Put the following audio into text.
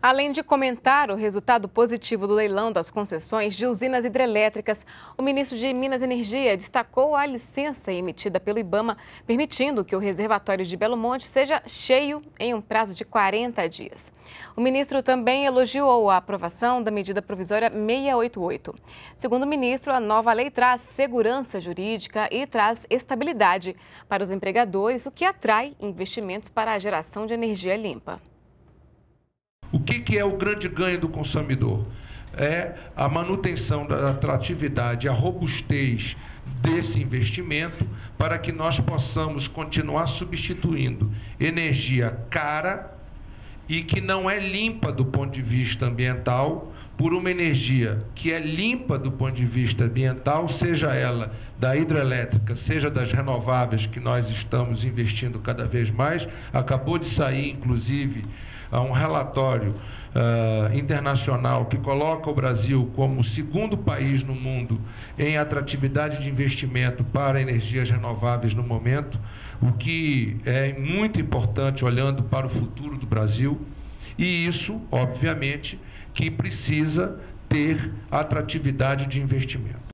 Além de comentar o resultado positivo do leilão das concessões de usinas hidrelétricas, o ministro de Minas e Energia destacou a licença emitida pelo IBAMA, permitindo que o reservatório de Belo Monte seja cheio em um prazo de 40 dias. O ministro também elogiou a aprovação da medida provisória 688. Segundo o ministro, a nova lei traz segurança jurídica e traz estabilidade para os empregadores, o que atrai investimentos para a geração de energia limpa. O que, que é o grande ganho do consumidor? É a manutenção da atratividade, a robustez desse investimento para que nós possamos continuar substituindo energia cara e que não é limpa do ponto de vista ambiental por uma energia que é limpa do ponto de vista ambiental, seja ela da hidrelétrica, seja das renováveis que nós estamos investindo cada vez mais. Acabou de sair, inclusive, um relatório uh, internacional que coloca o Brasil como o segundo país no mundo em atratividade de investimento para energias renováveis no momento, o que é muito importante olhando para o futuro do Brasil. E isso, obviamente, que precisa ter atratividade de investimento.